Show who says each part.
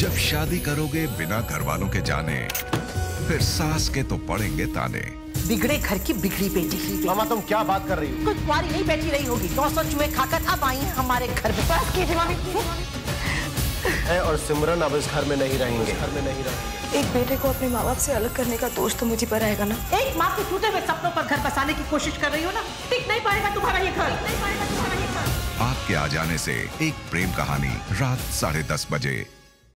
Speaker 1: जब शादी करोगे बिना घर वालों के जाने फिर सास के तो पड़ेंगे ताने।
Speaker 2: बिगड़े घर की बिगड़ी बेटी। ही
Speaker 3: मामा तुम क्या बात कर रही हो?
Speaker 2: कुछ कुआरी नहीं बैठी रही होगी। दो सौ चूहे खाकर अब आई हैं हमारे घर में। बस कीजिए मामी।
Speaker 3: और सिमरन अब इस घर में नहीं रहेंगे। घर में नहीं रहेंगे
Speaker 4: एक बेटे को अपने माँ बाप से अलग करने का दोष तो मुझे पर आएगा ना?
Speaker 2: एक माँ के टूटे हुए सपनों पर घर बसाने की कोशिश कर रही हो ना? टिक नहीं पाएगा तुम्हारा ये घर नहीं पाएगा तुम्हारा ये घर।
Speaker 1: आपके आ जाने से एक प्रेम कहानी रात साढ़े दस बजे।